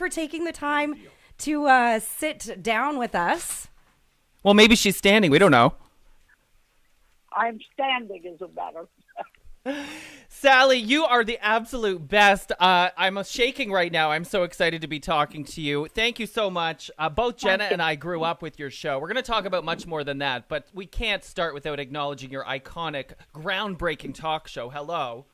for taking the time to uh, sit down with us. Well, maybe she's standing. We don't know. I'm standing is a better. Sally, you are the absolute best. Uh, I'm shaking right now. I'm so excited to be talking to you. Thank you so much. Uh, both Jenna and I grew up with your show. We're going to talk about much more than that, but we can't start without acknowledging your iconic, groundbreaking talk show. Hello.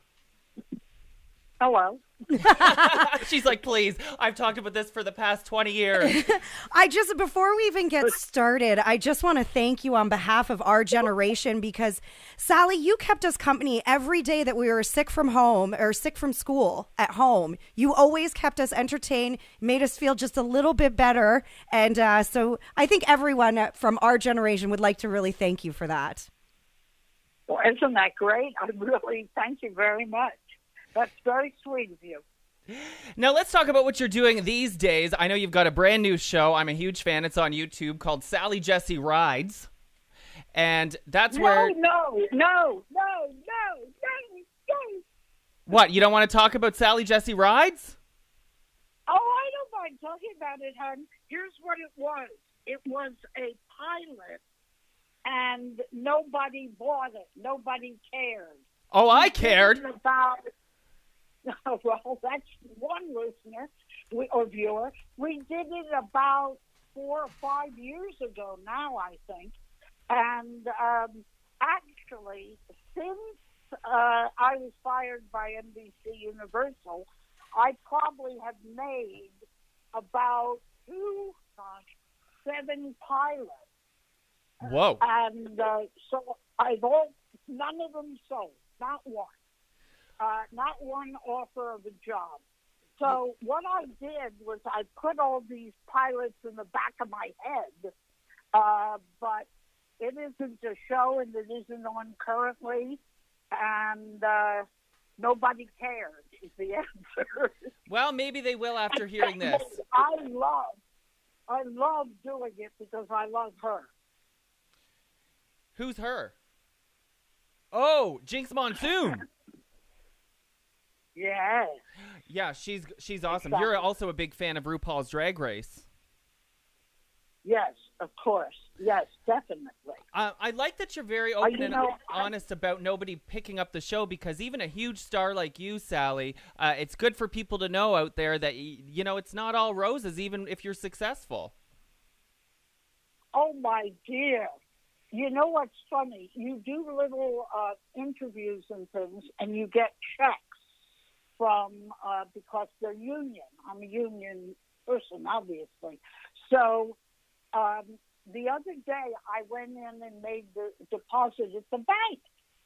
Hello. She's like, please, I've talked about this for the past 20 years. I just, before we even get started, I just want to thank you on behalf of our generation because, Sally, you kept us company every day that we were sick from home or sick from school at home. You always kept us entertained, made us feel just a little bit better. And uh, so I think everyone from our generation would like to really thank you for that. Well, isn't that great? I really thank you very much. That's very sweet of you. Now let's talk about what you're doing these days. I know you've got a brand new show. I'm a huge fan. It's on YouTube called Sally Jessy Rides. And that's no, where No, no, no, no, no, no. What, you don't want to talk about Sally Jessy Rides? Oh, I don't mind talking about it, hon. Here's what it was. It was a pilot and nobody bought it. Nobody cared. Oh, I cared. About well, that's one listener we, or viewer. We did it about four or five years ago now, I think. And um, actually, since uh, I was fired by NBC Universal, I probably have made about two, gosh, seven pilots. Whoa. And uh, so I've all, none of them sold, not one uh, not one offer of a job. So what I did was I put all these pilots in the back of my head, uh, but it isn't a show and it isn't on currently, and uh, nobody cares Is the answer. Well, maybe they will after hearing this. I love, I love doing it because I love her. Who's her? Oh, Jinkx Monsoon. Yeah. Yeah, she's she's awesome. Exactly. You're also a big fan of RuPaul's Drag Race. Yes, of course. Yes, definitely. Uh, I like that you're very open uh, and know, honest about nobody picking up the show because even a huge star like you, Sally, uh, it's good for people to know out there that you know it's not all roses, even if you're successful. Oh my dear, you know what's funny? You do little uh, interviews and things, and you get checks from uh, because they're union. I'm a union person, obviously. So um, the other day, I went in and made the deposit at the bank,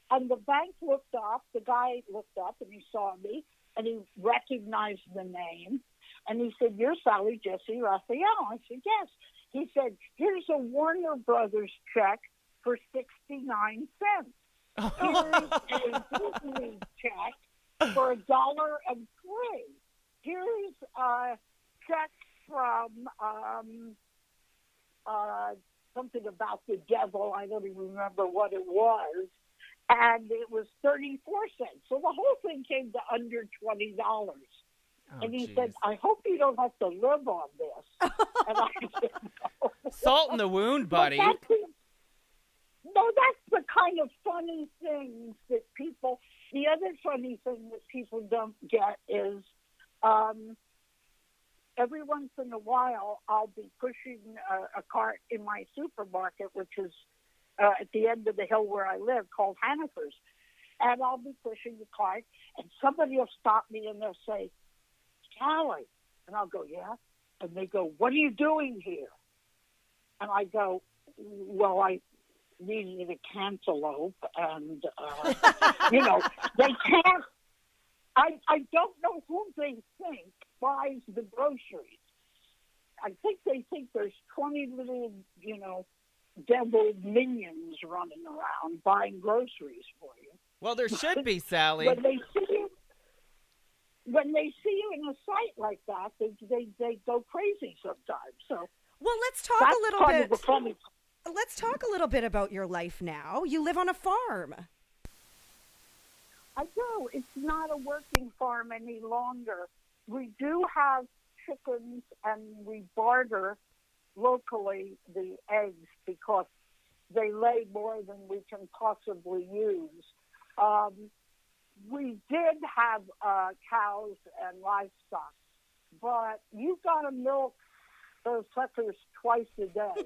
and the bank looked up. The guy looked up and he saw me, and he recognized the name, and he said, "You're Sally Jessy Raphael." I said, "Yes." He said, "Here's a Warner Brothers check for sixty nine cents." Here's a Disney check for a dollar and three. Here's a check from um, uh, something about the devil. I don't even remember what it was. And it was 34 cents. So the whole thing came to under $20. Oh, and he geez. said, I hope you don't have to live on this. and I said, no. Salt in the wound, buddy. That's the, no, that's the kind of funny things that people the other funny thing that people don't get is um, every once in a while I'll be pushing a, a cart in my supermarket, which is uh, at the end of the hill where I live, called Hannaford's, and I'll be pushing the cart, and somebody will stop me and they'll say, "Sally," and I'll go, "Yeah," and they go, "What are you doing here?" And I go, "Well, I needed a cantaloupe, and uh, you know they can't. I I don't know who they think buys the groceries. I think they think there's twenty little you know devil minions running around buying groceries for you. Well, there should be, Sally. when they see you, when they see you in a site like that, they they, they go crazy sometimes. So. Well, let's talk a little bit let's talk a little bit about your life now. You live on a farm. I do. It's not a working farm any longer. We do have chickens and we barter locally the eggs because they lay more than we can possibly use. Um, we did have uh, cows and livestock, but you got to milk those suckers twice a day.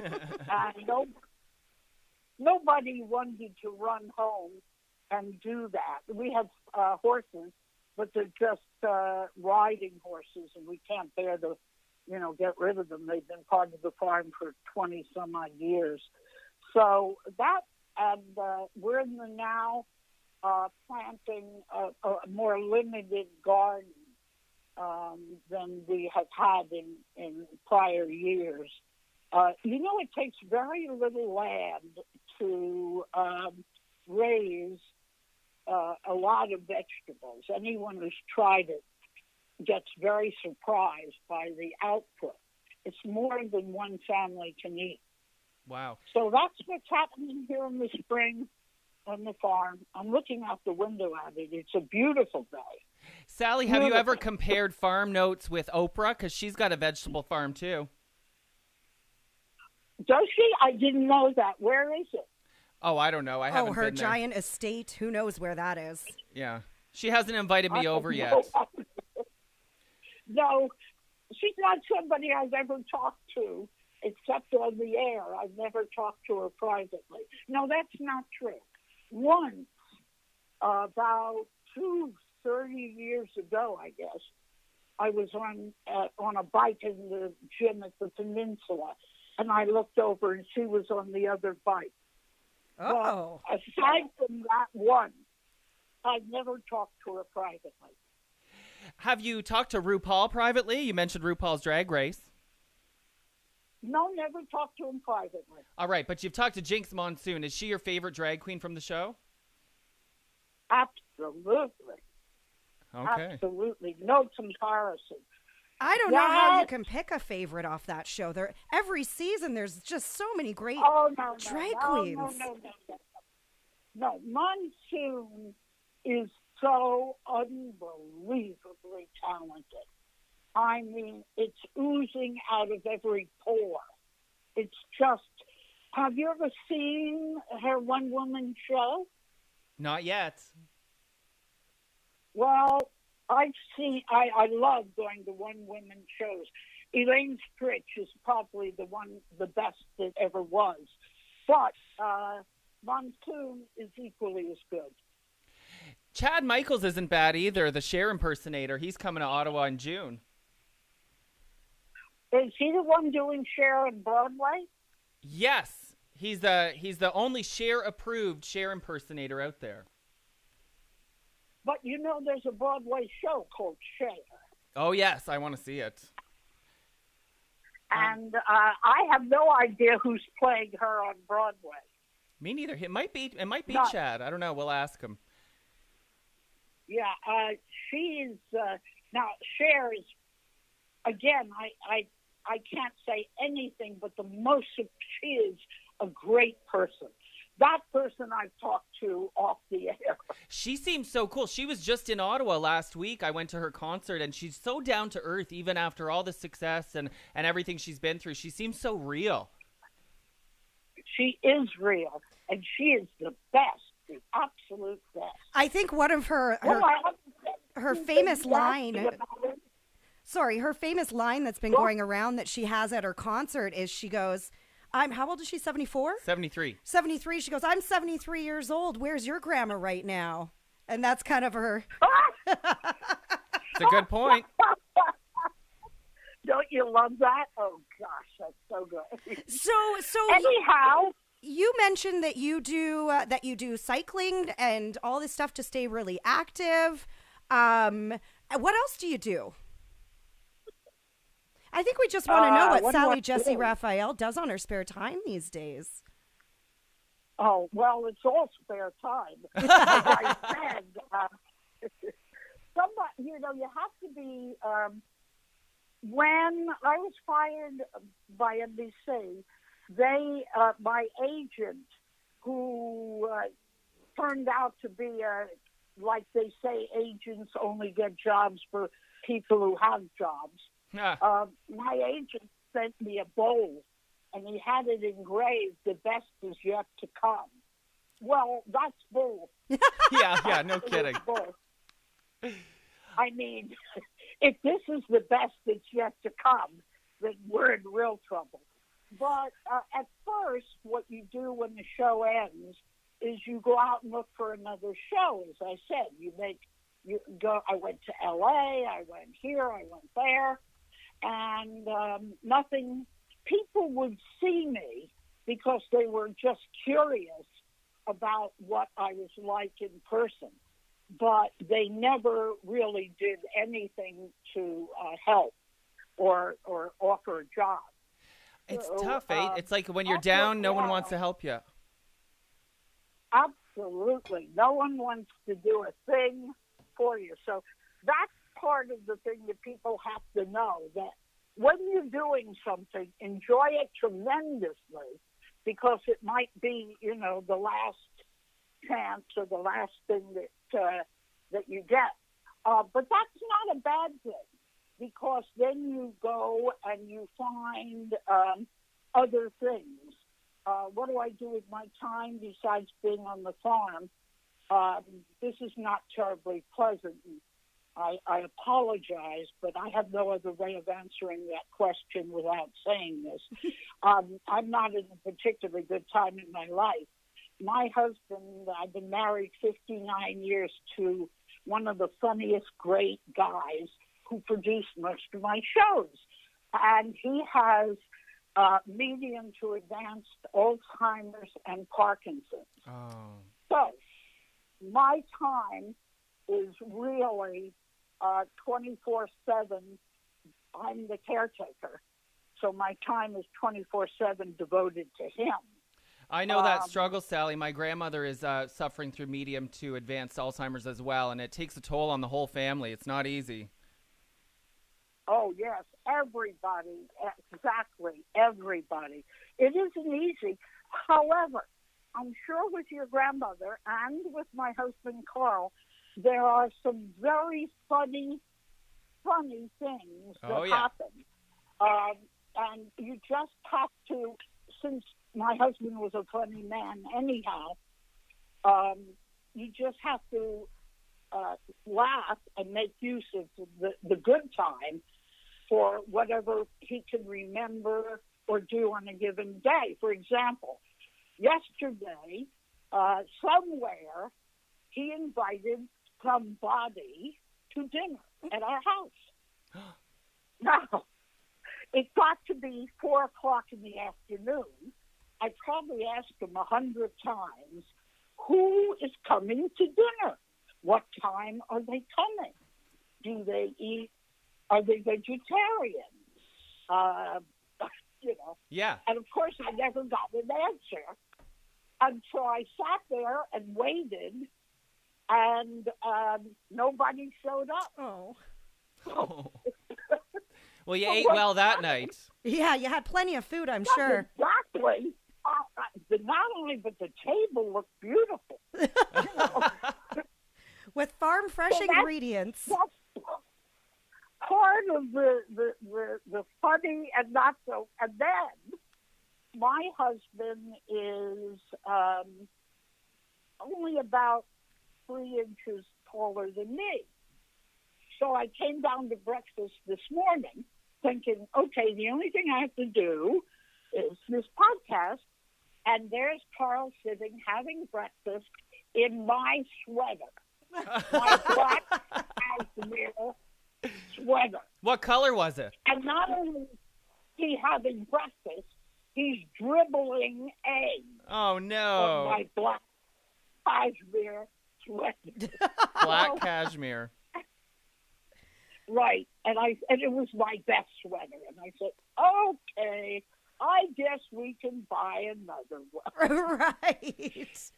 and no, nobody wanted to run home and do that. We have uh, horses, but they're just uh, riding horses, and we can't bear to, you know, get rid of them. They've been part of the farm for 20 some odd years. So that, and uh, we're in the now uh, planting a, a more limited garden um, than we have had in, in prior years. Uh, you know, it takes very little land to um, raise uh, a lot of vegetables. Anyone who's tried it gets very surprised by the output. It's more than one family can eat. Wow. So that's what's happening here in the spring on the farm. I'm looking out the window at it. It's a beautiful day. Sally, have you ever compared farm notes with Oprah? Because she's got a vegetable farm too. Does she? I didn't know that. Where is it? Oh, I don't know. I oh, haven't Oh, her been there. giant estate. Who knows where that is? Yeah, she hasn't invited me I over yet. no, she's not somebody I've ever talked to except on the air. I've never talked to her privately. No, that's not true. Once, uh, about two, 30 years ago, I guess, I was on uh, on a bike in the gym at the peninsula, and I looked over and she was on the other bike. Oh. Aside from that one, I've never talked to her privately. Have you talked to RuPaul privately? You mentioned RuPaul's Drag Race. No, never talked to him privately. All right, but you've talked to Jinkx Monsoon. Is she your favorite drag queen from the show? Absolutely. Okay. Absolutely. No comparison. I don't know how you can pick a favorite off that show. There every season there's just so many great Oh, no, no. Drag no, queens. No, no, no, no. No, Monsoon is so unbelievably talented. I mean, it's oozing out of every pore. It's just. Have you ever seen her one woman show? Not yet. Well, I've seen. I, I love going to one woman shows. Elaine Stritch is probably the one, the best that ever was, but uh, Monsoon is equally as good. Chad Michaels isn't bad either. The Cher impersonator. He's coming to Ottawa in June. Is he the one doing Cher on Broadway? Yes, he's the he's the only Cher approved Cher impersonator out there. But you know, there's a Broadway show called Cher, Oh yes, I want to see it. and uh, I have no idea who's playing her on Broadway. Me neither. It might be it might be No. Chad. I don't know. We'll ask him. Yeah, uh, she is uh, now. Cher is again. I, I I can't say anything, but the most she is a great person. That person I've talked to off the air. She seems so cool. She was just in Ottawa last week. I went to her concert and she's so down to earth even after all the success and and everything she's been through. She seems so real. She is real, and she is the best, the absolute best. I think one of her her, Well, I haven't said her famous line sorry, her famous line that's been Well- going around that she has at her concert is she goes, I'm how old is she? 74? 73. 73. She goes, I'm 73 years old. Where's your grandma right now? And that's kind of her. It's a good point. Don't you love that? Oh gosh, that's so good. So, so Anyhow, you mentioned that you do uh, that you do cycling and all this stuff to stay really active. Um, what else do you do? I think we just want to know Uh, what, what Sally Jessy? Raphael does on her spare time these days. oh well, it's all spare time. I said, uh, somebody, you know, you have to be. Um, when I was fired by NBC, they, uh, my agent, who uh, turned out to be a, like they say, agents only get jobs for people who have jobs. Ah. uh, my agent sent me a bowl, and he had it engraved, "The best is yet to come." Well, that's bull. yeah, yeah, no kidding. Bull. I mean, if this is the best that's yet to come, then we're in real trouble. But uh, at first, what you do when the show ends is you go out and look for another show. As I said, you make you go. I went to L.A. I went here. I went there, and um, nothing. People would see me because they were just curious about what I was like in person, but they never really did anything to uh, help or or offer a job. It's So, tough, eh? um, It's like when you're down, no one wants to help you. Absolutely. No one wants to do a thing for you. So that's part of the thing that people have to know that when you're doing something, enjoy it tremendously because it might be, you know, the last chance or the last thing that uh, that you get. Uh, but that's not a bad thing because then you go and you find um, other things. Uh, what do I do with my time besides being on the farm? Um, this is not terribly pleasant. I, I apologize, but I have no other way of answering that question without saying this. um, I'm not in a particularly good time in my life. My husband, I've been married 59 years to one of the funniest, great guys who produced most of my shows. And he has uh, medium to advanced Alzheimer's and Parkinson's. Oh. So my time is really twenty four seven. I'm the caretaker, so my time is twenty four seven devoted to him. I know that Um, struggle, Sally. My grandmother is uh, suffering through medium to advanced Alzheimer's as well, and it takes a toll on the whole family. It's not easy. Oh yes, everybody, exactly everybody. It isn't easy. However, I'm sure with your grandmother and with my husband Carl, there are some very funny, funny things that Oh, yeah. happen. Um, and you just have to, since my husband was a funny man anyhow, um, you just have to uh, laugh and make use of the, the good time for whatever he can remember or do on a given day. For example, yesterday, uh, somewhere, he invited somebody to dinner at our house. Now, it got to be four o'clock in the afternoon. I probably asked him a hundred times, who is coming to dinner? What time are they coming? Do they eat? Are they vegetarian? Uh, you know, Yeah. and of course, I never got an answer And so I sat there and waited, and um, nobody showed up. Oh. well, you Well, ate well that night. Yeah, you had plenty of food, I'm Not sure. Exactly. Uh, uh, not only, but the table looked beautiful. With farm fresh So that's- ingredients. That's part of the, the, the, the funny and not so. And then my husband is um, only about three inches taller than me. So I came down to breakfast this morning thinking, okay, the only thing I have to do is this podcast. And there's Carl sitting having breakfast in my sweater, my black cashmere sweater. What color was it? And not only is he having breakfast, he's dribbling eggs Oh on no. my black cashmere sweater. Black cashmere. right. And I and it was my best sweater. And I said, Okay, I guess we can buy another one. right.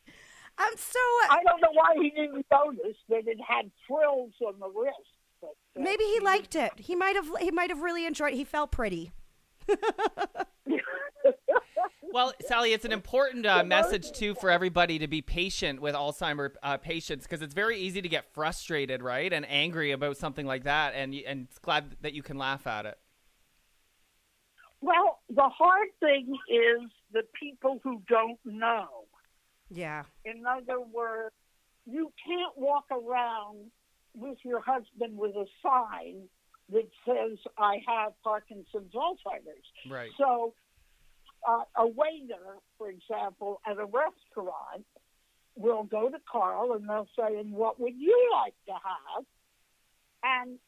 I'm so I don't know why he didn't notice that it had frills on the wrist. But, uh, maybe he liked it. He might have he might have really enjoyed it. He felt pretty. Well, Sally, it's an important uh, message too for everybody to be patient with Alzheimer uh, patients because it's very easy to get frustrated, right, and angry about something like that. And and it's glad that you can laugh at it. Well, the hard thing is the people who don't know. Yeah. In other words, you can't walk around with your husband with a sign that says, I have Parkinson's Alzheimer's. Right. So, uh, a waiter, for example, at a restaurant will go to Carl and they'll say, and what would you like to have? And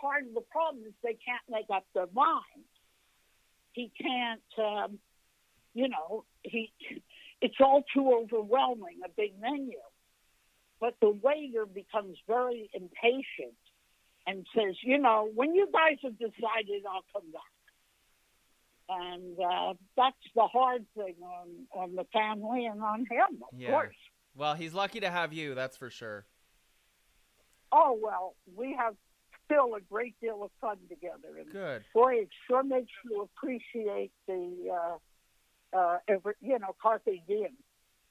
part of the problem is they can't make up their mind. He can't, um, you know, he, it's all too overwhelming, a big menu. But the waiter becomes very impatient and says, you know, when you guys have decided, I'll come back. And uh, that's the hard thing on, on the family and on him, of Yeah. course. Well, he's lucky to have you, that's for sure. Oh, well, we have still a great deal of fun together. And Good. boy, it sure makes you appreciate the, uh, uh, every, you know, carpe diem.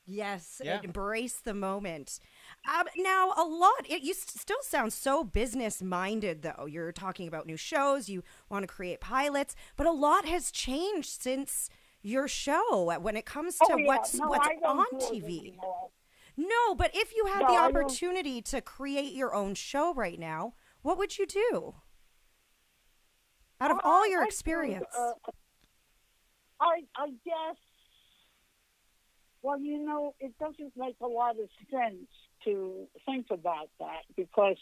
Yes, Yeah. embrace the moment. Um, now, a lot. It, you s- still sound so business minded, though. You're talking about new shows. You want to create pilots, but a lot has changed since your show when it comes to oh, yeah. what's no, what's on TV. No, but if you had No, the opportunity to create your own show right now, what would you do? Out of Uh, all your I do, experience, uh, I I guess. Well, you know, it doesn't make a lot of sense to think about that because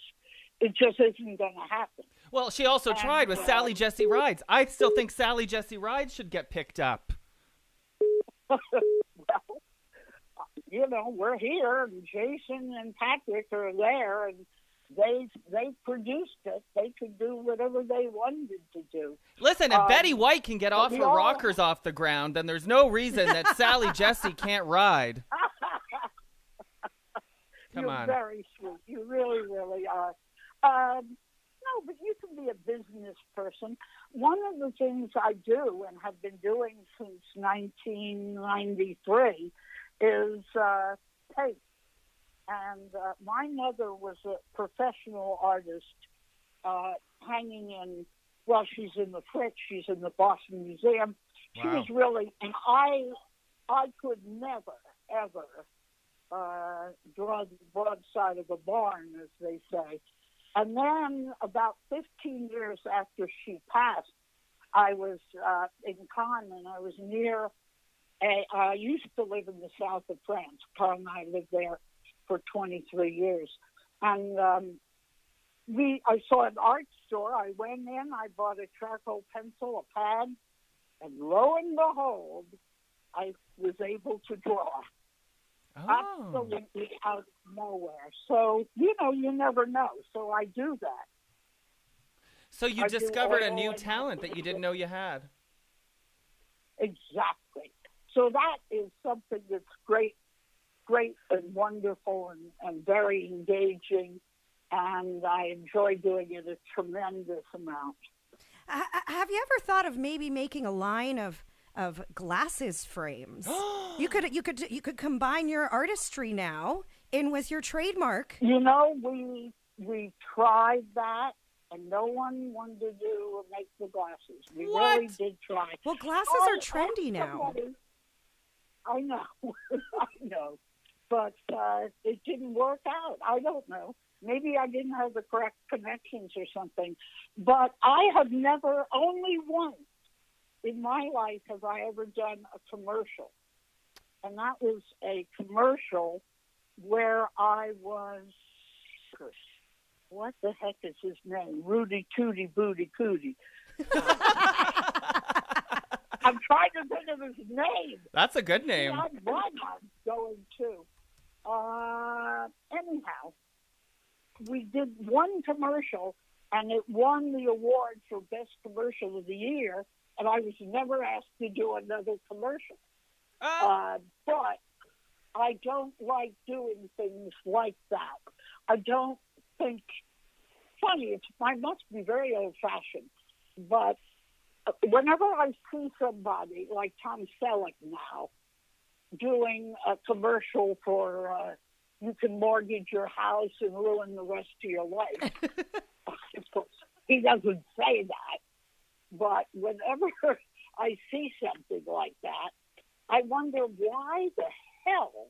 it just isn't going to happen. Well, she also And, tried with uh, Sally Jessy Rides. I still think Sally Jessy Rides should get picked up. well, you know, we're here, and Jason and Patrick are there, and they they produced it. They could do whatever they wanted to do. Listen, if Um, Betty White can get off her all- rockers off the ground, then there's no reason that Sally Jessy can't ride. Come You're on. very sweet. You really, really are. Um, no, but you can be a business person. One of the things I do and have been doing since 1993 is uh, tape. And uh, my mother was a professional artist, uh, hanging in. Well, she's in the Fritz. She's in the Boston Museum. She Wow. was really, and I, I could never ever uh, draw the broadside of a barn, as they say. And then about 15 years after she passed, I was uh, in Cannes and I was near. A, I used to live in the south of France. Carl and I lived there for 23 years, and um, we. I saw an art store. I went in. I bought a charcoal pencil, a pad, and lo and behold, I was able to draw Oh. absolutely out of nowhere. So, you know, you never know. So I do that. So you I discovered a new talent that you didn't know you had. Exactly. So that is something that's great, great and wonderful and, and very engaging. And I enjoy doing it a tremendous amount. Have you ever thought of maybe making a line of of glasses frames? you could you could you could combine your artistry now in with your trademark. You know, we we tried that, and no one wanted to do make the glasses. We really did try. Well, glasses Oh, are trendy now. I know, I know, but uh, it didn't work out. I don't know. Maybe I didn't have the correct connections or something. But I have never, only once in my life, have I ever done a commercial, and that was a commercial where I was. What the heck is his name? Rudy Tooty Booty Cootie. I'm trying to think of his name. That's a good name. Yeah, I'm I'm going to. Uh, anyhow, we did one commercial, and it won the award for best commercial of the year. And I was never asked to do another commercial. Oh, Uh, but I don't like doing things like that. I don't think. Funny, it's I must be very old fashioned, but whenever I see somebody like Tom Selleck now doing a commercial for uh, you can mortgage your house and ruin the rest of your life, he doesn't say that. But whenever I see something like that, I wonder why the hell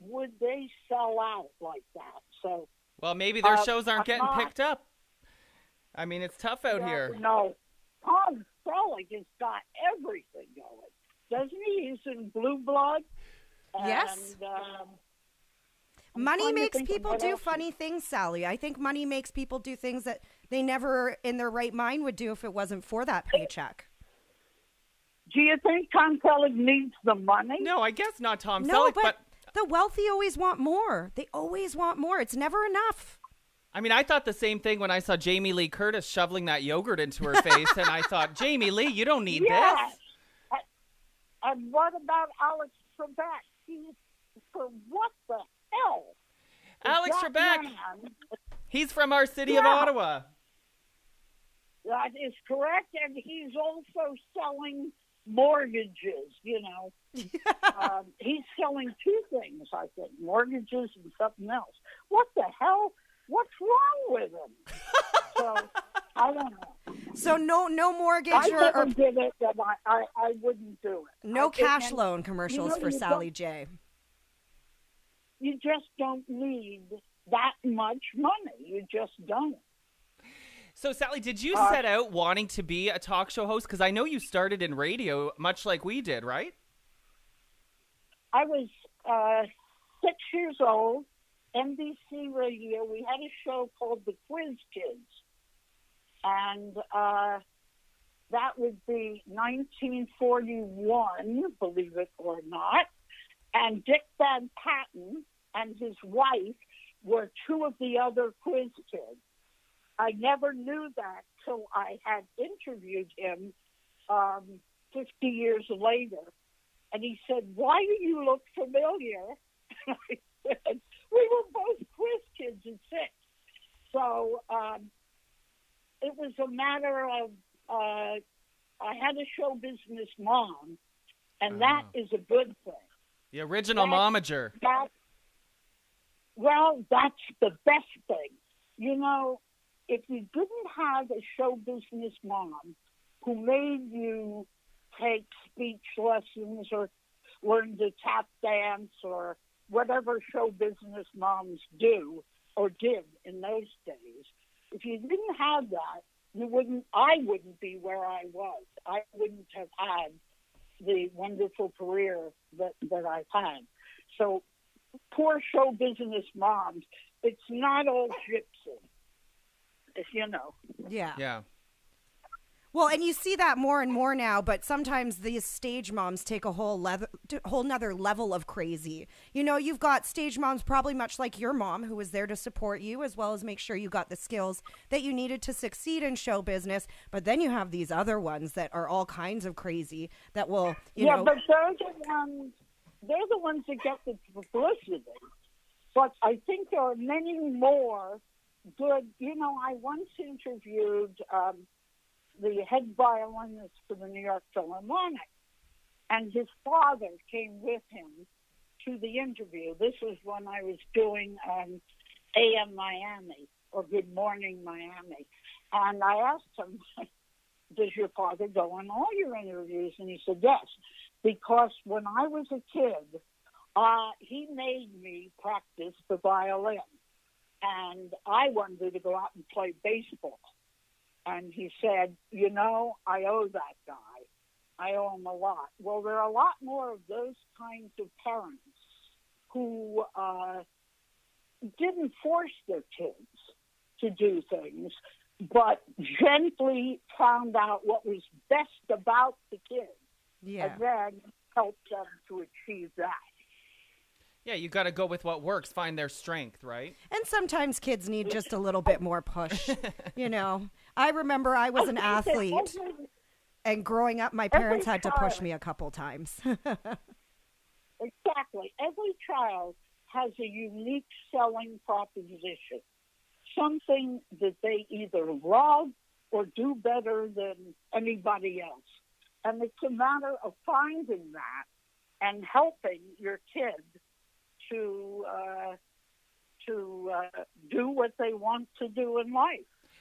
would they sell out like that? So, Well, maybe their Uh, shows aren't getting uh, picked up. I mean, it's tough out well, here. No, Tom Selleck has got everything going, doesn't he? He's in Blue Blood. Yes. And, um, Money makes people do else he- funny things, Sally. I think money makes people do things that they never in their right mind would do if it wasn't for that paycheck. Do you think Tom Selleck needs the money? No, I guess not Tom No, Selleck, but, but the wealthy always want more. They always want more. It's never enough. I mean, I thought the same thing when I saw Jamie Lee Curtis shoveling that yogurt into her face, and I thought, Jamie Lee, you don't need Yes. this. And- And what about Alex Trebek? He, for what the hell? Alex Trebek, man- he's from our city of Ottawa. That is correct, and he's also selling mortgages. You know, um, he's selling two things, I think: mortgages and something else. What the hell? What's wrong with him? so I don't know. So no no mortgage I or, never or did it, and I, I, I wouldn't do it. no I- cash and loan commercials you know, for Sally J. You just don't need that much money. You just don't. So, Sally, did you Uh, set out wanting to be a talk show host? Because I know you started in radio, much like we did, right? I was uh, six years old, NBC Radio. We had a show called The Quiz Kids. And uh, that would be 1941, believe it or not. And Dick Van Patten and his wife were two of the other quiz kids. I never knew that till I had interviewed him um, 50 years later. And he said, Why do you look familiar? And I said, We were both quiz kids at six. So um, it was a matter of, uh, I had a show business mom, and that Ah. is a good thing. The original That- momager. That, well, that's the best thing. You know, if you didn't have a show business mom who made you take speech lessons or learn to tap dance or whatever show business moms do or did in those days, if you didn't have that, you wouldn't. I wouldn't be where I was. I wouldn't have had the wonderful career that that I've had. So, poor show business moms. It's not all gypsy, if you know. Yeah. Yeah. Well, and you see that more and more now, but sometimes these stage moms take a whole level, whole nother level of crazy. You know, you've got stage moms probably much like your mom who was there to support you as well as make sure you got the skills that you needed to succeed in show business. But then you have these other ones that are all kinds of crazy that will, you yeah, know, but they're the ones. They're the ones that get the publicity. But I think there are many more good. You know, I once interviewed um, the head violinist for the New York Philharmonic, and his father came with him to the interview. This was when I was doing um, AM Miami or Good Morning Miami, and I asked him, "Does your father go on all your interviews?" And he said, "Yes." because when I was a kid, uh, he made me practice the violin. And I wanted to go out and play baseball. And he said, You know, I owe that guy. I owe him a lot. Well, there are a lot more of those kinds of parents who uh, didn't force their kids to do things, but gently found out what was best about the kids yeah. and then helped them to achieve that. Yeah, you got to go with what works, find their strength, right? And sometimes kids need just a little bit more push. you know, I remember I was an I think that athlete, and growing up, my parents had to push me a couple times. Exactly. Every child has a unique selling proposition, something that they either love or do better than anybody else. And it's a matter of finding that and helping your kid to uh, to uh, do what they want to do in life.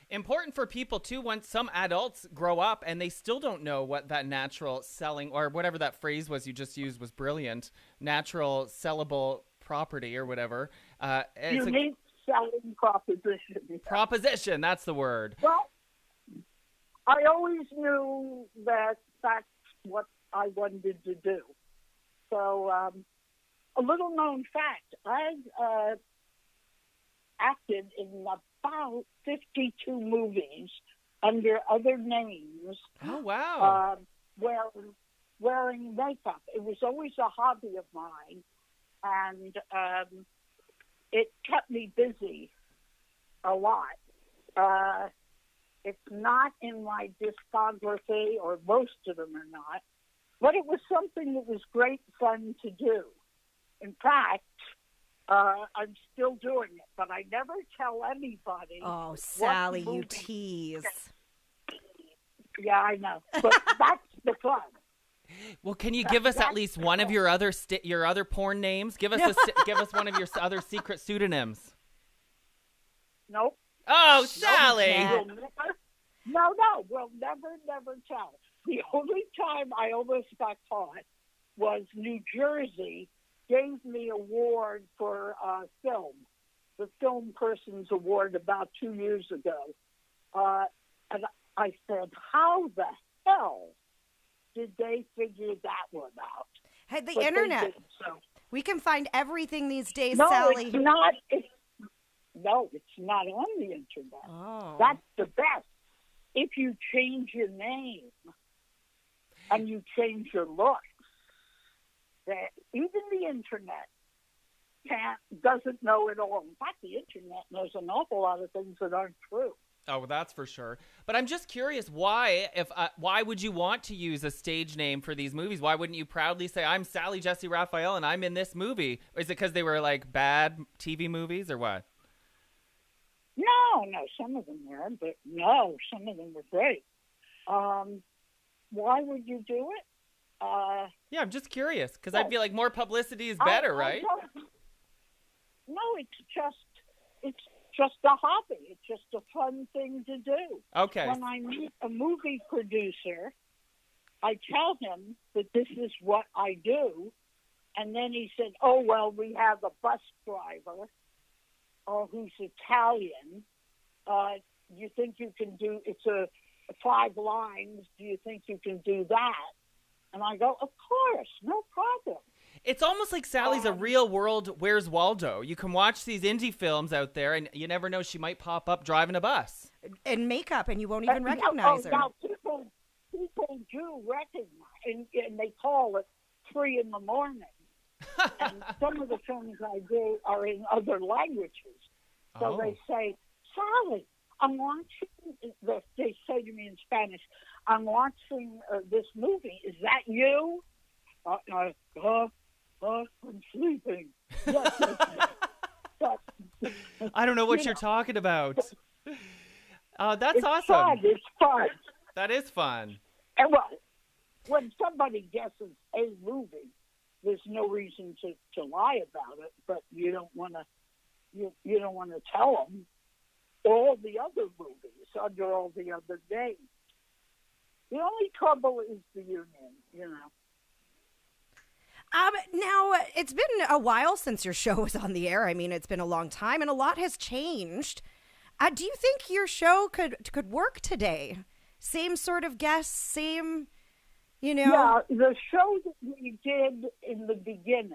Important for people too. Once some adults grow up and they still don't know what that natural selling or whatever that phrase was you just used was brilliant. Natural sellable property or whatever. Uh, it's a Unique selling proposition. proposition. That's the word. Well, I always knew that that's what I wanted to do. So, um, a little known fact I uh, acted in about 52 movies under other names, Oh wow. uh, wearing, wearing makeup. It was always a hobby of mine, and um, it kept me busy a lot. Uh, it's not in my discography, or most of them are not, but it was something that was great fun to do. In fact, uh, I'm still doing it, but I never tell anybody. Oh, Sally, you tease. Yeah, I know, but that's the fun. well, can you give us at least one of your other sti your other porn names? Give us a, st- give us one of your other secret pseudonyms. Nope. Oh, Sally. can't. We'll never, no, no, we'll never, never tell. The only time I almost got caught was New Jersey gave me award for uh, film, the Film Person's Award about two years ago. Uh, and I said, how the hell did they figure that one out? Hey, the But internet. so. We can find everything these days, No, Sally. it's not. It's, no, it's not on the internet. Oh. That's the best. If you change your name and you change your looks, that even the internet can't doesn't know it all. In fact, the internet knows an awful lot of things that aren't true. Oh, well, that's for sure. But I'm just curious why if uh, why would you want to use a stage name for these movies? Why wouldn't you proudly say I'm Sally Jessy Raphael and I'm in this movie? Or is it because they were like bad TV movies or what? No, no, some of them were, but no, some of them were great. Um, why would you do it? Uh, Yeah, I'm just curious because I feel like more publicity is better, I right? No, it's just it's just a hobby. It's just a fun thing to do. Okay. When I meet a movie producer, I tell him that this is what I do, and then he said, "Oh well, we have a bus driver, uh, who's Italian. Uh, you think you can do? It's a five lines. Do you think you can do that?" And I go, "Of course, no problem." It's almost like Sally's a Um, real world Where's Waldo. You can watch these indie films out there and you never know she might pop up driving a bus. and makeup, and you won't even Uh, recognize oh, her. Now people, people do recognize, and, and they call it three in the morning. and some of the films I do are in other languages. So Oh. they say, Sally, I'm watching, they say to me in Spanish, I'm watching uh, this movie. Is that you? Uh, uh, uh, uh, I'm sleeping. Yes, I don't know what You are talking about. Uh, that's it's awesome. fun. It's fun. That is fun. And well, when somebody guesses a movie, there's no reason to, to lie about it, but you don't want to you, you don't want to tell them all the other movies under all the other names. The only trouble is the union, you know. Um, now it's been a while since your show was on the air. I mean, it's been a long time, and a lot has changed. Uh, do you think your show could could work today? Same sort of guests, same, you know. Yeah, the show that we did in the beginning,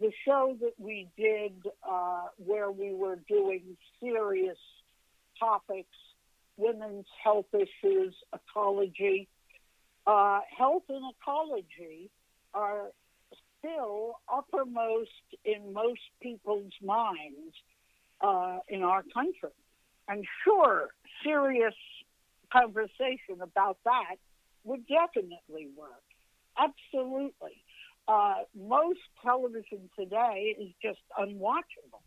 the show that we did uh, where we were doing serious topics, women's health issues, ecology, uh, health and ecology are still uppermost in most people's minds uh, in our country. And sure, serious conversation about that would definitely work. Absolutely. Uh, most television today is just unwatchable.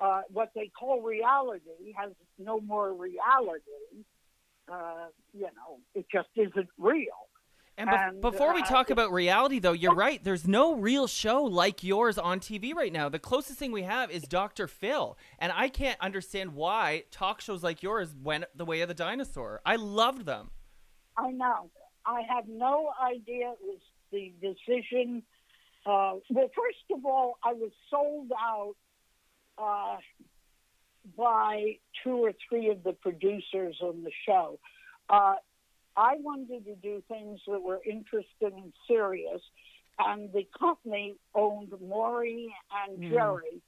Uh, what they call reality has no more reality. Uh, you know, it just isn't real. And, bef- And, before we uh, talk about reality, though, you're right. There's no real show like yours on TV right now. The closest thing we have is Dr. Phil. And I can't understand why talk shows like yours went the way of the dinosaur. I loved them. I know. I had no idea it was the decision. Uh, well, first of all, I was sold out uh, by two or three of the producers on the show. Uh, I wanted to do things that were interesting and serious, and the company owned Maury and Mm. Jerry,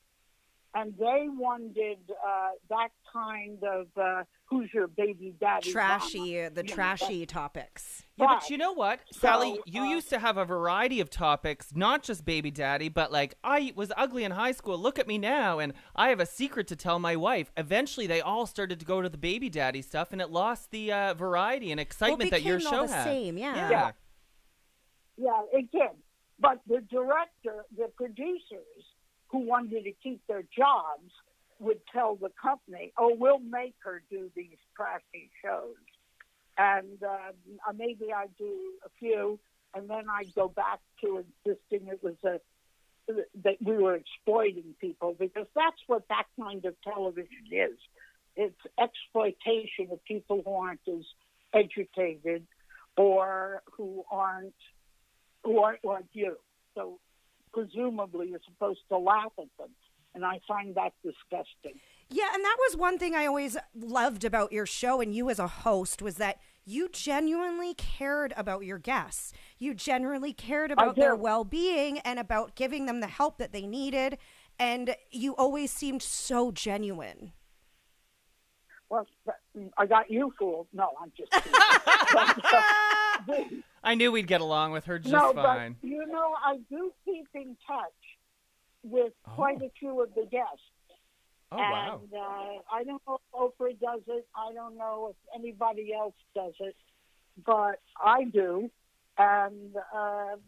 and they wanted uh, that kind of uh, "Who's your baby daddy?" mama. Trashy, the You know, trashy topics. Yeah, Right. but you know what, Sally? You uh, used to have a variety of topics, not just baby daddy, but like I was ugly in high school. Look at me now, and I have a secret to tell my wife. Eventually, they all started to go to the baby daddy stuff, and it lost the uh, variety and excitement that your became show all the had. same, yeah. yeah. Yeah, it did. But the director, the producers who wanted to keep their jobs would tell the company, oh, we'll make her do these trashy shows. And uh, maybe I'd do a few, and then I'd go back to insisting it was a that we were exploiting people because that's what that kind of television is. It's exploitation of people who aren't as educated or who aren't who aren't like you. So presumably you're supposed to laugh at them. And I find that disgusting. Yeah, and that was one thing I always loved about your show and you as a host was that you genuinely cared about your guests. You genuinely cared about their well-being and about giving them the help that they needed and you always seemed so genuine. Well, I got you fooled. No, I'm just kidding. Uh, I knew we'd get along with her just no, fine. but you know, I do keep in touch with quite a few of the guests. Oh wow. and uh, I don't know if Oprah does it. I don't know if anybody else does it, but I do. And uh, of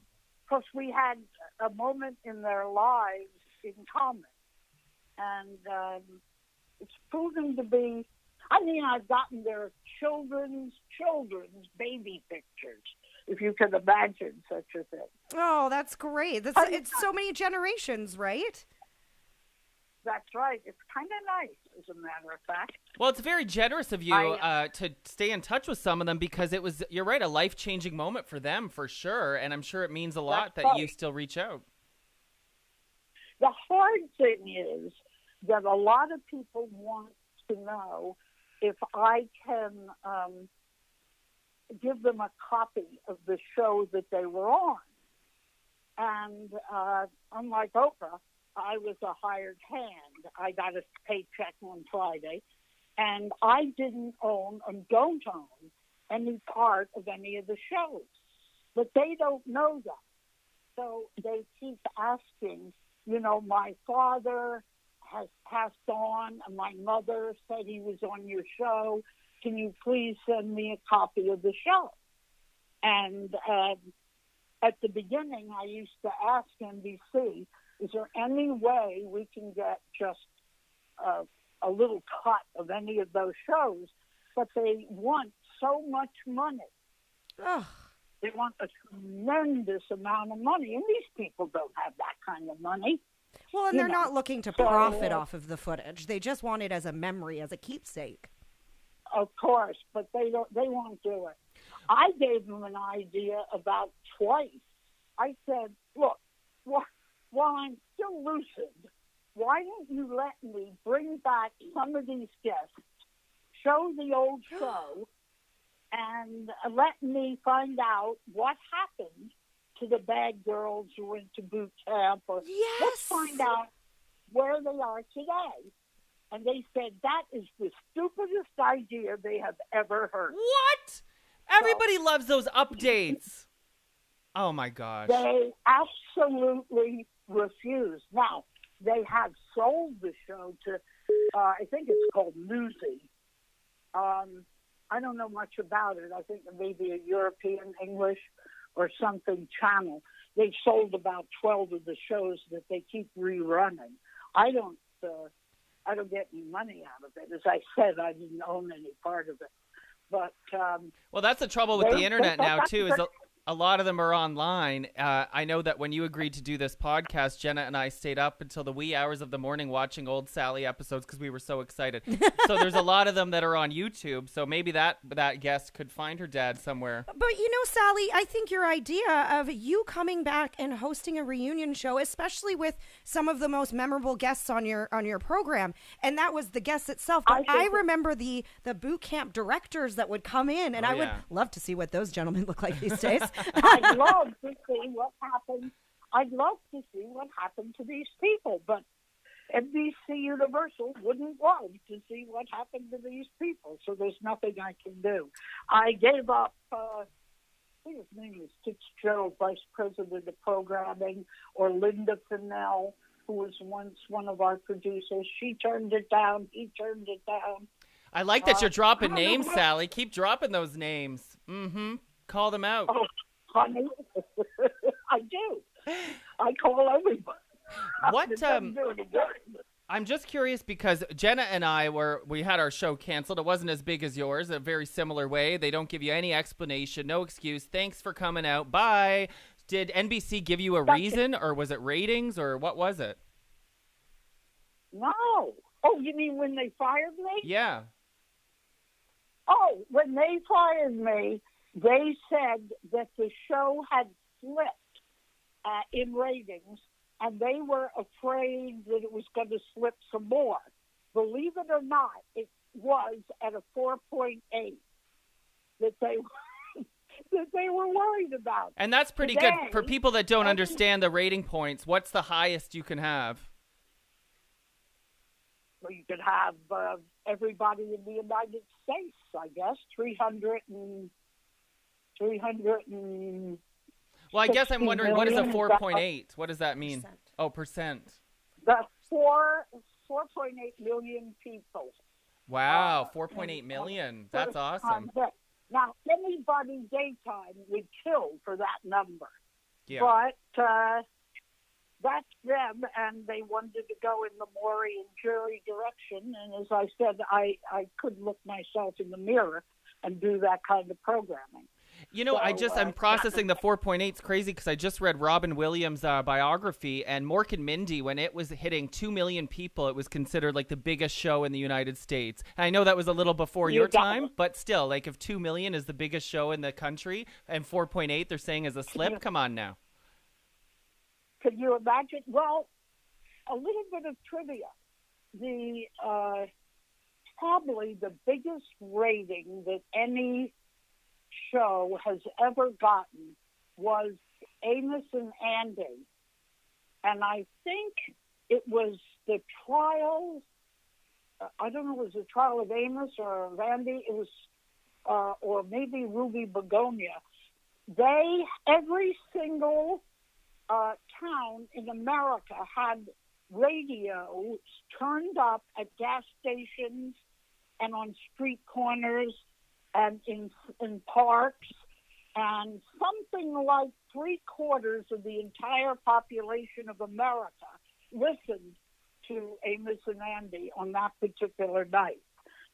course, we had a moment in their lives in common, and um, it's proven to be. I mean, I've gotten their children's children's baby pictures, if you can imagine such a thing. Oh, that's great. That's I- it's so many generations, right? That's right. It's kind of nice, as a matter of fact. Well, it's very generous of you I- uh, to stay in touch with some of them because it was, you're right, a life changing moment for them for sure. And I'm sure it means a lot That's that you still reach out. The hard thing is that a lot of people want to know if I can um, give them a copy of the show that they were on. And uh, unlike Oprah, I was a hired hand. I got a paycheck on Friday, and I didn't own and don't own any part of any of the shows. But they don't know that. So they keep asking, you know, my father has passed on, and my mother said he was on your show. Can you please send me a copy of the show? And um, at the beginning, I used to ask NBC, is there any way we can get just uh, a little cut of any of those shows? But they want so much money. Oh, They want a tremendous amount of money, and these people don't have that kind of money. Well, and they're know, not looking to so- profit off of the footage. They just want it as a memory, as a keepsake. Of course, but they don't. They won't do it. I gave them an idea about twice. I said, "Look, wh- while I'm still lucid, why don't you let me bring back some of these guests, show the old show, and let me find out what happened to the bad girls who went to boot camp, or let's find out where they are today." And they said that is the stupidest idea they have ever heard. What? Everybody loves those updates. Oh my gosh. They absolutely refuse. Now, they have sold the show to, uh, I think it's called Newsy. Um, I don't know much about it. I think maybe a European English or something channel. They've sold about 12 of the shows that they keep rerunning. I don't, uh, I don't get any money out of it. As I said, I didn't own any part of it. But um, Well, that's the trouble with the internet now too. Is a, a lot of them are online. Uh, I know that when you agreed to do this podcast, Jenna and I stayed up until the wee hours of the morning watching old Sally episodes because we were so excited. so there's a lot of them that are on YouTube. So maybe that that guest could find her dad somewhere. But you know, Sally, I think your idea of you coming back and hosting a reunion show, especially with some of the most memorable guests on your on your program, and that was the guest itself. But I I, think- remember the the boot camp directors that would come in, and Oh, I would love to see what those gentlemen look like these days. I'd love to see what happened. I'd love to see what happened to these people, but NBC Universal wouldn't love to see what happened to these people. So there's nothing I can do. I gave up. Uh, I think his name is Fitzgerald, Vice President of Programming, or Linda Fennell, who was once one of our producers. She turned it down. He turned it down. I like that Uh, you're dropping names. Sally. Keep dropping those names. Mm-hmm. Call them out. Oh, honey, I do. I call everybody. What, um, do any good. I'm just curious because Jenna and I were we had our show canceled. It wasn't as big as yours, a very similar way. They don't give you any explanation, no excuse. Thanks for coming out. Bye. Did NBC give you a Gotcha. reason or was it ratings or what was it? No. Oh, you mean when they fired me? Yeah. Oh, when they fired me, they said that the show had slipped uh, in ratings, and they were afraid that it was going to slip some more. Believe it or not, it was at a 4.8 that they that they were worried about. And that's pretty good for people that don't understand the rating points. What's the highest you can have? Well, you could have uh, everybody in the United States, I guess, 300 and 300 and Well, I guess I'm wondering what is a million, is that- 4.8? What does that mean? Percent. Oh, percent. the four 4.8 million people. Wow, Uh, 4.8 million. That's awesome. Now, anybody daytime would kill for that number, Yeah. but uh, that's them, and they wanted to go in the Maury and Jerry direction. And as I said, I I could look myself in the mirror and do that kind of programming. You know, I just uh, I'm processing the 4.8. It's crazy because I just read Robin Williams' uh, biography, and Mork and Mindy, when it was hitting two million people, it was considered like the biggest show in the United States. And I know that was a little before You your time, it. but still, like if two million is the biggest show in the country, and 4.8 they're saying is a slip, come on now. Can you imagine? Well, a little bit of trivia. The uh, probably the biggest rating that any show has ever gotten was Amos and Andy, and I think it was the trial. I don't know, it was the trial of Amos or of Andy. It was, uh, or maybe Ruby Begonia. They every single uh, town in America had radio turned up at gas stations and on street corners and in in parks, and something like three quarters of the entire population of America listened to Amos and Andy on that particular night,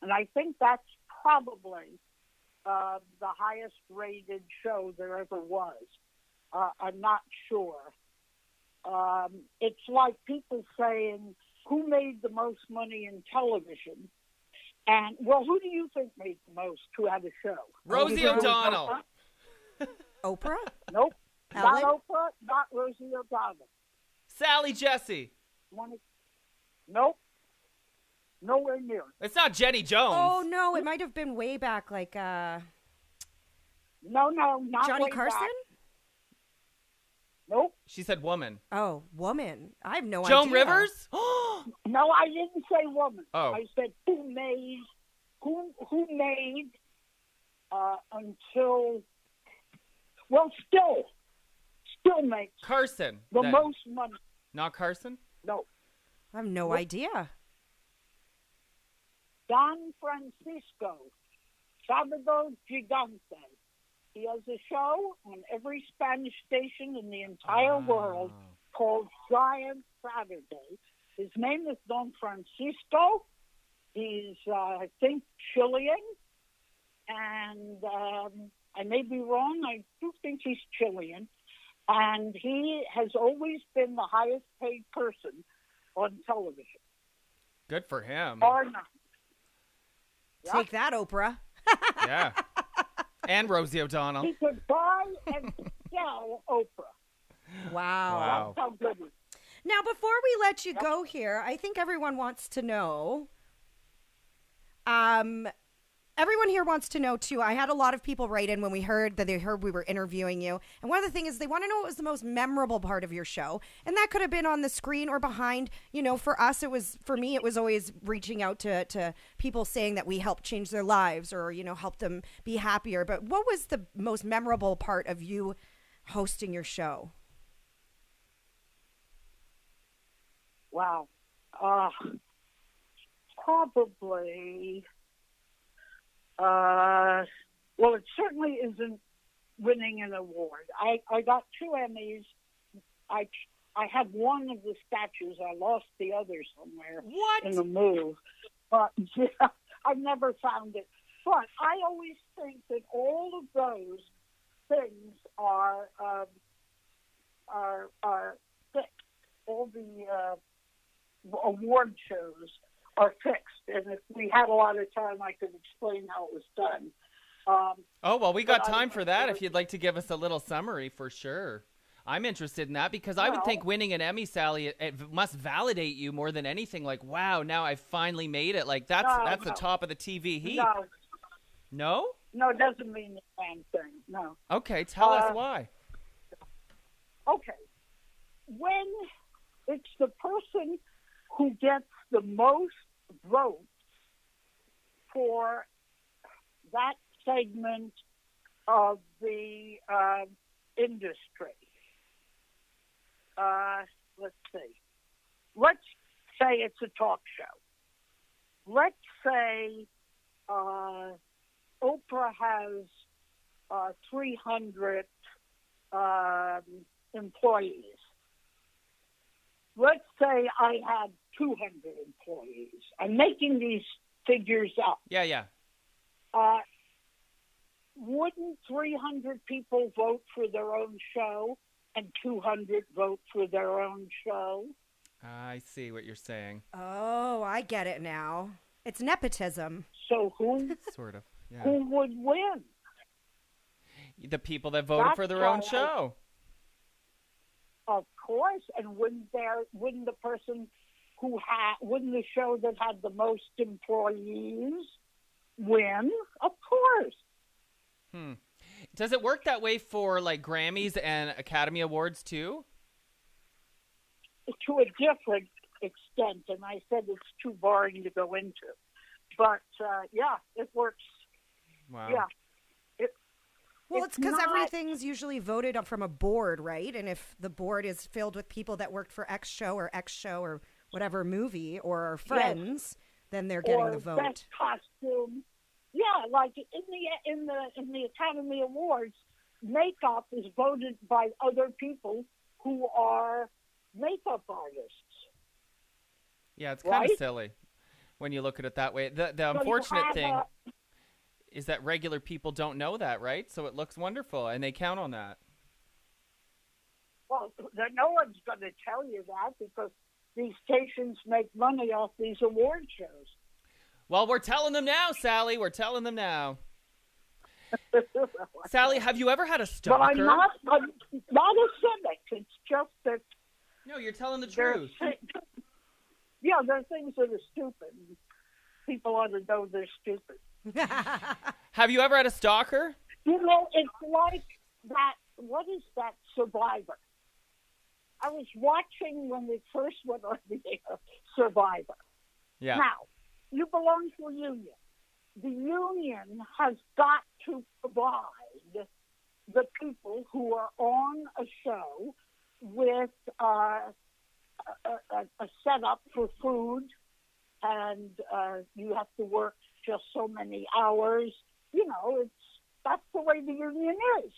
and I think that's probably uh, the highest rated show there ever was. Uh, I'm not sure. Um, it's like people saying, who made the most money in television? And, well, who do you think made the most who had a show? Rosie You think it was O'Donnell. Oprah? Oprah? Nope. Ellen? Not Oprah, not Rosie O'Donnell. Sally Jessy. One of- Nope. Nowhere near. It's not Jenny Jones. Oh no, it might have been way back, like uh, No, no, not Johnny way Carson. Back. Nope. She said woman. Oh, woman. I have no Joan idea. Joan Rivers? No, I didn't say woman. Oh. I said who made who who made uh, until well still still makes Carson. the then. most money. Not Carson? No, I have no What? idea. Don Francisco, Sábado Gigante. He has a show on every Spanish station in the entire world Oh. called Giant Saturday. His name is Don Francisco. He's, uh, I think, Chilean. And um, I may be wrong. I do think he's Chilean, and he has always been the highest paid person on television. Good for him. Or not. Yeah. Take that, Oprah. yeah. And Rosie O'Donnell. He could buy and sell Oprah. Wow. Wow. That's how good he. Now, before we let you go here, I think everyone wants to know. Um, everyone here wants to know too. I had a lot of people write in when we heard that they heard we were interviewing you, and one of the things is they want to know what was the most memorable part of your show, and that could have been on the screen or behind. You know, for us, it was for me, it was always reaching out to to people saying that we helped change their lives or you know help them be happier. But what was the most memorable part of you hosting your show? Wow. Uh, probably. Uh, well, it certainly isn't winning an award. I, I got two Emmys. I I had one of the statues. I lost the other somewhere What? in the move. But yeah, I've never found it. But I always think that all of those things are um, are are fixed. All the uh, award shows are fixed, and if we had a lot of time, I could explain how it was done. Um, Oh, well, we got But I- time for that if you'd like to give us a little summary for sure. I'm interested in that because I would think winning an Emmy, Sally, it, it must validate you more than anything. Like, wow, now I finally made it. Like that's No, that's the top of the TV heap. no, No? no, it doesn't mean the same thing. No. Okay, tell us Uh, why. Okay. When it's the person who gets the most votes for that segment of the uh, industry. Uh, let's see. Let's say it's a talk show. Let's say uh, Oprah has uh, 300 um, employees. Let's say I had 200 employees. I'm making these figures up. Yeah, yeah. Uh, wouldn't 300 people vote for their own show and 200 vote for their own show? I see what you're saying. Oh, I get it now. It's nepotism. So who Sort of. Yeah. who would win? The people that voted That's for their own why I- show. Of course, and wouldn't there wouldn't the person who had wouldn't the show that had the most employees win? Of course. Hmm. Does it work that way for like Grammys and Academy Awards too? to a different extent, and I said it's too boring to go into. But uh, yeah, it works. Wow. Yeah, Well, It's it's because not- everything's usually voted up from a board, right? And if the board is filled with people that worked for X show or X show or whatever movie or are friends, then they're getting or the vote. best costume. Yeah, like in the in the in the Academy Awards, makeup is voted by other people who are makeup artists. Yeah, it's kind of Right? silly when you look at it that way. The the So unfortunate have thing a- is that regular people don't know that, right? So it looks wonderful and they count on that. well, no one's going to tell you that because these stations make money off these award shows. Well, we're telling them now, Sally. We're telling them now. Sally, have you ever had a But I'm stalker? not, I'm not a cynic. It's just that No, you're telling the truth. yeah, there are things that are stupid. People ought to know they're stupid. Have you ever had a stalker? You know, it's like that. What is that Survivor? I was watching when we first went on the air, Survivor. Yeah. Now, you belong to a union. The union has got to provide the people who are on a show with uh, a, a, a setup for food, and uh, you have to work just so many hours. You know, it's that's the way the union is.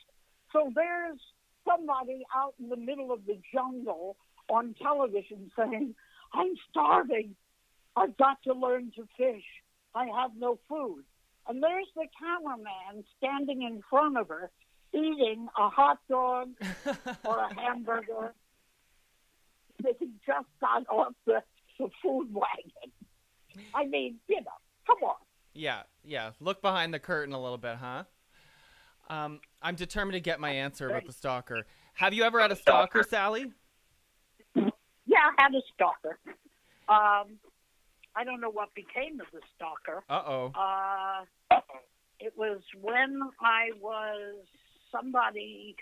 So there's somebody out in the middle of the jungle on television saying, "I'm starving. I've got to learn to fish. I have no food." and there's the cameraman standing in front of her eating a hot dog or a hamburger that he just got off the, the food wagon. I mean, you know, come on. Yeah, yeah. Look behind the curtain a little bit, huh? Um, I'm determined to get my answer about the stalker. Have you ever had a stalker, Sally? Yeah, I had a stalker. Um, I don't know what became of the stalker. Uh oh. Uh, it was when I was somebody.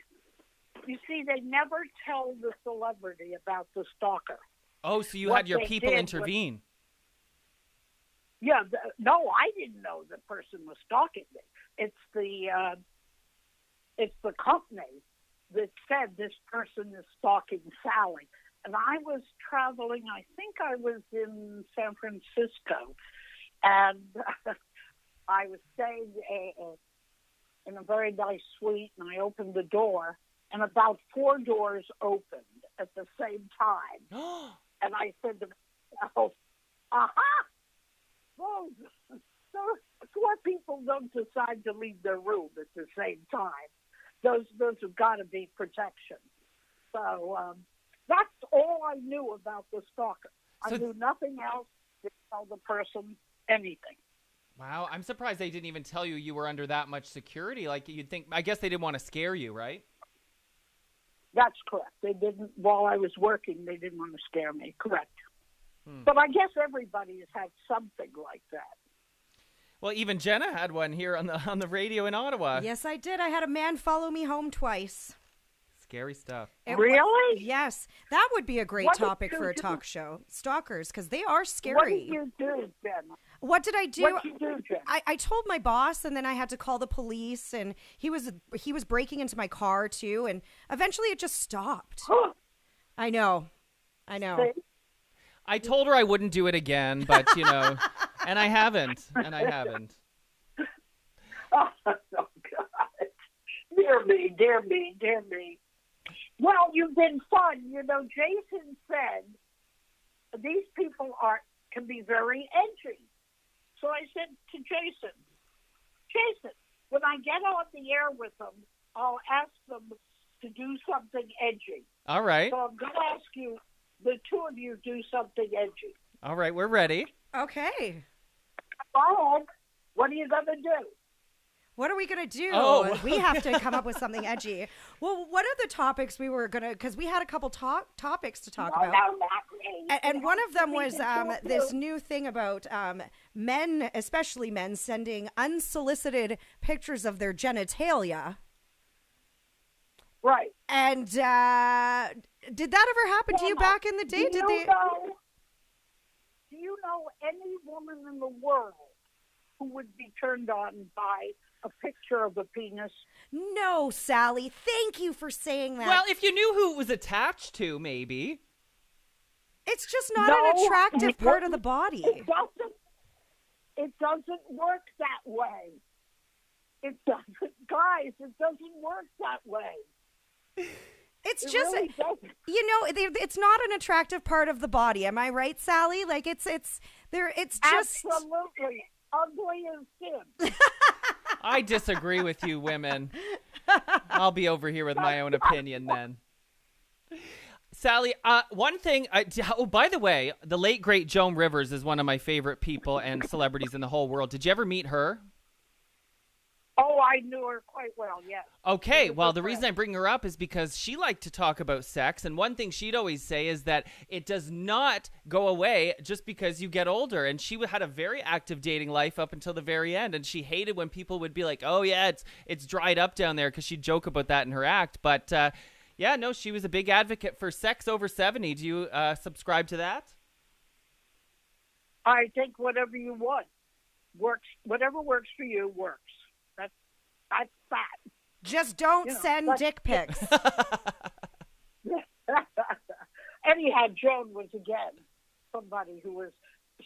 You see, they never tell the celebrity about the stalker. Oh, so you what had your people intervene. Yeah, the, no, I didn't know the person was stalking me. It's the uh, it's the company that said this person is stalking Sally. And I was traveling. I think I was in San Francisco, and I was staying uh, in a very nice suite. And I opened the door, and about four doors opened at the same time. And I said to myself, aha! Well, so four people don't decide to leave their room at the same time. Those those have got to be protection. So um, that's all I knew about the stalker. I knew nothing else. Didn't tell the person anything. Wow, I'm surprised they didn't even tell you you were under that much security. Like you'd think. I guess they didn't want to scare you, right? That's correct. They didn't. While I was working, they didn't want to scare me. Correct. Hmm. But I guess everybody has had something like that. Well, even Jenna had one here on the on the radio in Ottawa. Yes, I did. I had a man follow me home twice. Scary stuff. It wa- Really? yes, that would be a great What topic for a do? talk show. Stalkers, because they are scary. What did you do, Jen? What did I do? What did you do, Jen? I, I told my boss, and then I had to call the police, and he was he was breaking into my car too, and eventually it just stopped. I know, I know. See? I told her I wouldn't do it again, but you know, and I haven't, and I haven't. Oh, God. Dear me, dear me, dear me. Well, you've been fun. You know, Jason said these people are can be very edgy. So I said to Jason, Jason, when I get on the air with them, I'll ask them to do something edgy. All right, So I'm going to ask you, the two of you, do something edgy. all right, we're ready. Okay, Bob, what are you going to do? what are we gonna do? Oh. we have to come up with something edgy. Well, what are the topics we were gonna? Because we had a couple talk topics to talk No, about. no, not me. And, and one of them was um, this new thing about um, men, especially men, sending unsolicited pictures of their genitalia. Right. And uh, did that ever happen to you back in the day? Do Did you they? know? Do you know any woman in the world who would be turned on by a picture of a penis? No, Sally. Thank you for saying that. Well, if you knew who it was attached to, maybe. it's just not an attractive part of the body. It doesn't. It doesn't work that way. It doesn't, guys. It doesn't work that way. It's It just really you know it's not an attractive part of the body. Am I right, Sally? Like it's it's there. It's just Absolutely ugly as sin. I disagree with you, women. I'll be over here with my own opinion then. Sally, uh, one thing. I, d- oh, by the way, the late great Joan Rivers is one of my favorite people and celebrities in the whole world. Did you ever meet her? Oh, I knew her quite well. Yes. Okay, well, the reason. I bring her up is because she liked to talk about sex, and one thing she'd always say is that it does not go away just because you get older. And she had a very active dating life up until the very end, and she hated when people would be like, "Oh yeah, it's it's dried up down there," because she'd joke about that in her act. But uh, yeah, no, she was a big advocate for sex over seventy. Do you uh, subscribe to that? I think whatever you want works. Whatever works for you works. That's that's that. just don't You know, send but- dick pics. Anyhow, Joan was again somebody who was.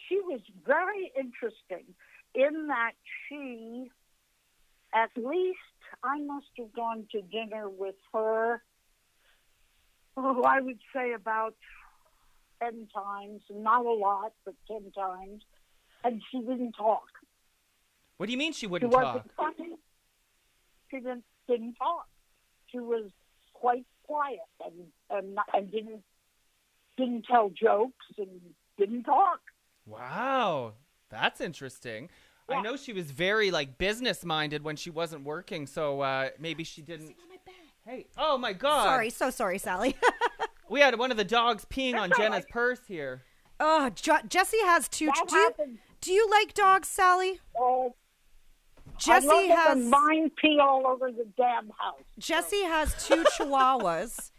She was very interesting in that she, at least, I must have gone to dinner with her. Oh, I would say about ten times, not a lot, but ten times, and she didn't talk. What do you mean she She wouldn't wasn't talk? funny. She didn't didn't talk. She was quite quiet and and, not- and didn't didn't tell jokes and didn't talk. Wow, that's interesting. I know she was very like business minded when she wasn't working, so uh, maybe she didn't. Hey, oh my God! Sorry, so sorry, Sally. we had one of the dogs peeing on That's all Jenna's right. purse here. oh, Jo- Jesse has two. That do you do you like dogs, Sally? Oh, Jesse I love it has when mine pee all over the damn house. Jesse has two chihuahuas.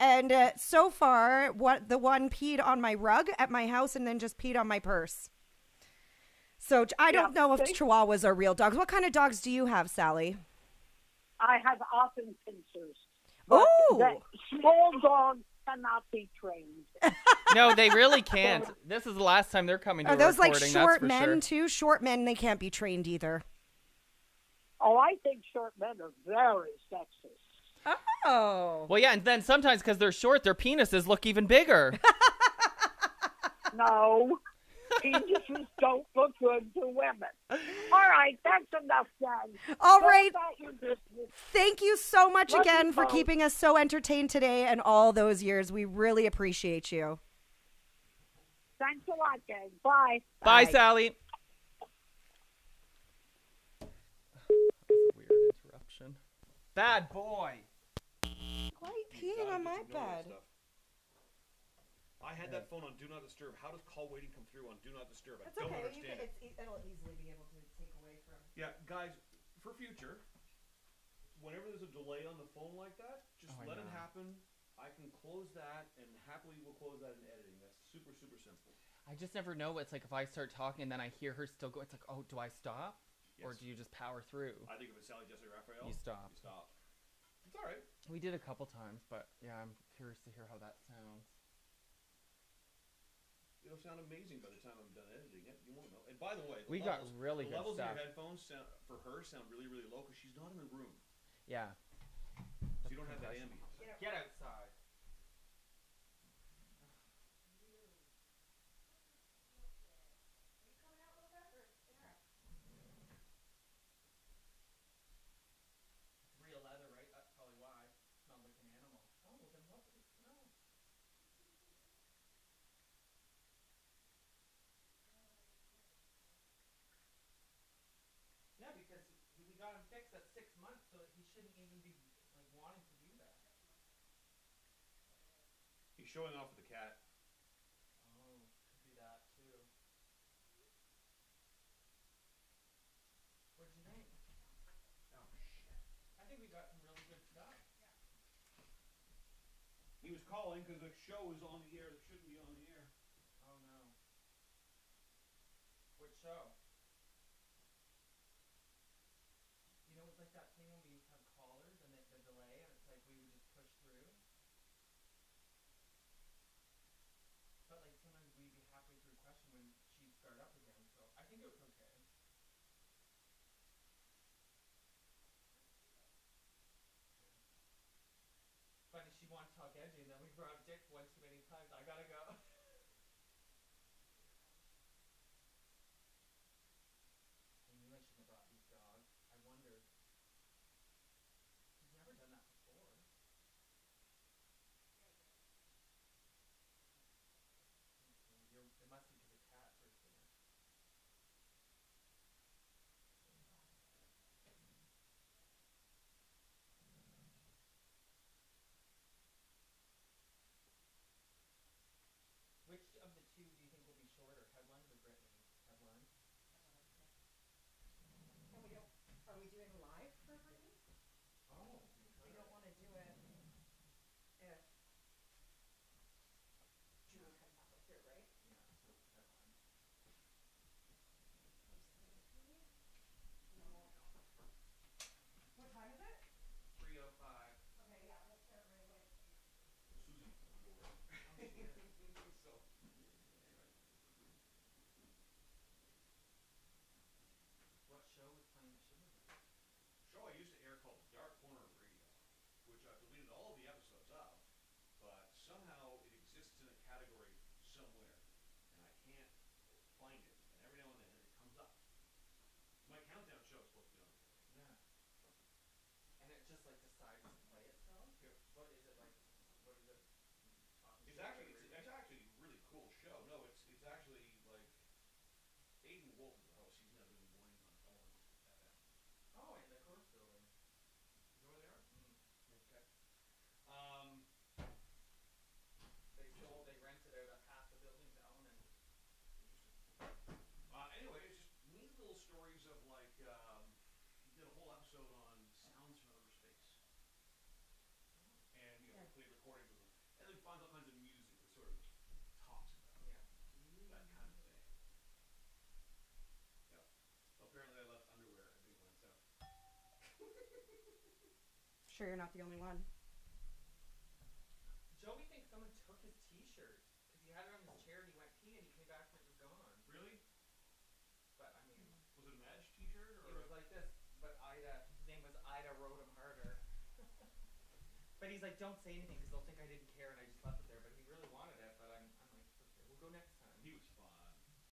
And uh, so far, what the one peed on my rug at my house and then just peed on my purse. So I don't Yeah, know if see? chihuahuas are real dogs. What kind of dogs do you have, Sally? I have often pincers. But Ooh. that small dogs cannot be trained. No, they really can't. This is the last time they're coming to Are a those like short men sure. too? Short men, they can't be trained either. Oh, I think short men are very sexy. Oh. Well, yeah, and then sometimes because they're short, their penises look even bigger. No, penises don't look good to women. All right, that's enough then. All Go right. about. Thank you so much Love again you for both. keeping us so entertained today and all those years. We really appreciate you. Thanks a lot, gang. Bye. Bye, Bye. Sally. Bad boy. Why are you peeing on my bed? I had that phone on Do Not Disturb. How does call waiting come through on Do Not Disturb? I don't okay. Understand can, it. it's, it'll easily be able to take away from. Yeah, guys, for future, whenever there's a delay on the phone like that, just Oh, I let it happen. I can close that, and happily we'll close that in editing. That's super, super simple. I just never know. It's like if I start talking and then I hear her still go, it's like, oh, do I stop? Or do you just power through? I think if it's Sally Jessica Raphael, You stop. You stop. It's all right. We did a couple times, but yeah, I'm curious to hear how that sounds. It'll sound amazing by the time I'm done editing it. You won't know. And by the way, the We got levels, really the good levels stuff. in your headphones sound, for her sound really, really low because she's not in the room, Yeah. so you don't have that ambient. Get outside. Real leather, right? That's probably why. Smells like an animal. Oh, well then what would it smell? Yeah, because he, we got him fixed at six months, so he shouldn't even be like wanting to do that. He's showing off with the cat. Oh, could be that too. What'd you think? Oh shit. I think we got some really good stuff. He was calling because the show is on the air that shouldn't be on the air. Oh no. Which show? like a side. of them, and then finds all kinds of music that sort of talks about Yeah. that kind of thing. Yep. Well, apparently I left underwear at Big One, so. Sure, you're not the only one. he's like, don't say anything because they'll think I didn't care and I just